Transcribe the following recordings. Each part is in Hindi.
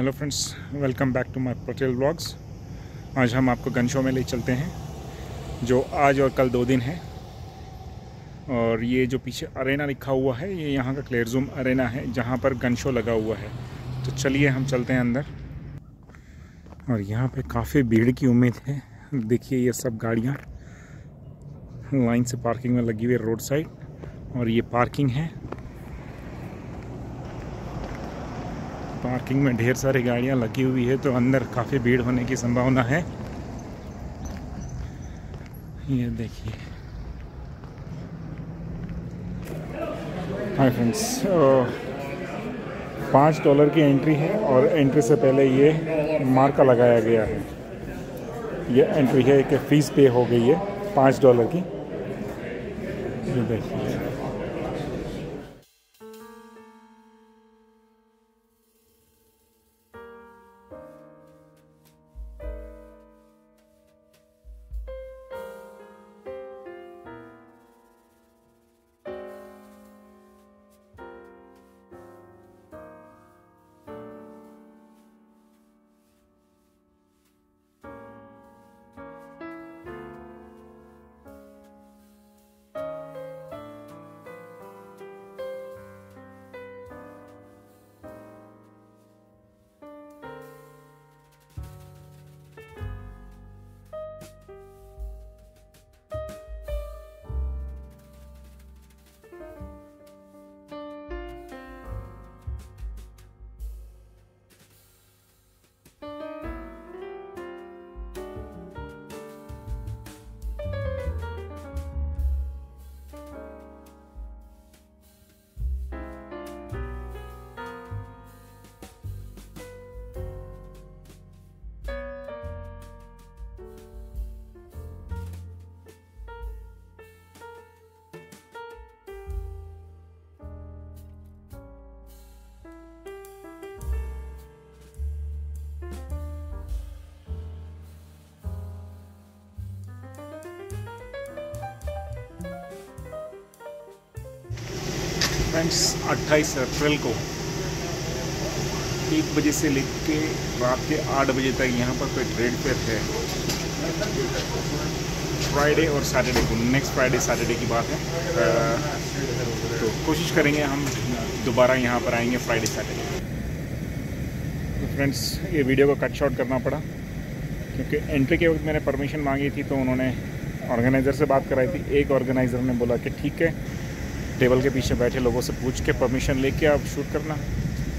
Hello friends welcome back to my Patel blogs आज हम आपको गन शो में ले चलते हैं, जो आज और कल दो दिन है। और ये जो पीछे अरेना लिखा हुआ है, ये यहाँ का क्लियर जूम अरेना है, जहाँ पर गन शो लगा हुआ है। तो चलिए हम चलते हैं अंदर। और यहाँ पे काफ़ी भीड़ की उम्मीद है। देखिए ये सब गाड़ियाँ, लाइन से पार्किंग में लगी हुई है रोड साइड और ये पार्किंग है। पार्किंग में ढेर सारी गाड़ियाँ लगी हुई है तो अंदर काफ़ी भीड़ होने की संभावना है। ये देखिए। हाय फ्रेंड्स पाँच डॉलर की एंट्री है और एंट्री से पहले ये मार्का लगाया गया है। ये एंट्री है कि फ़ीस पे हो गई है, पाँच डॉलर की। ये देखिए। फ्रेंड्स 28 अप्रैल को एक बजे से लेके रात के आठ बजे तक यहाँ पर कोई ट्रेड फेयर है फ्राइडे और सैटरडे को। नेक्स्ट फ्राइडे सैटरडे की बात है। तो कोशिश करेंगे हम दोबारा यहाँ पर आएँगे फ्राइडे सैटरडे तो फ्रेंड्स ये वीडियो को कट शॉर्ट करना पड़ा। क्योंकि एंट्री के वक्त मैंने परमिशन मांगी थी तो उन्होंने ऑर्गेनाइज़र से बात कराई थी। एक ऑर्गेनाइज़र ने बोला कि ठीक है टेबल के पीछे बैठे लोगों से पूछ के परमिशन लेके आप शूट करना।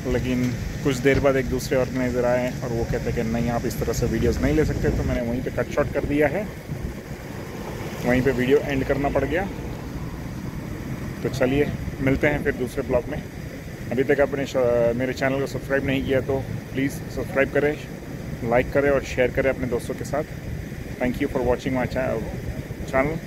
लेकिन कुछ देर बाद एक दूसरे ऑर्गेनाइज़र आए और वो कहते कि नहीं, आप इस तरह से वीडियोस नहीं ले सकते। तो मैंने वहीं पे कट शॉट कर दिया है। वहीं पे वीडियो एंड करना पड़ गया। तो चलिए, मिलते हैं फिर दूसरे ब्लॉग में। अभी तक आपने मेरे चैनल को सब्सक्राइब नहीं किया तो प्लीज़ सब्सक्राइब करें लाइक करें और शेयर करें अपने दोस्तों के साथ। Thank you for watching my channel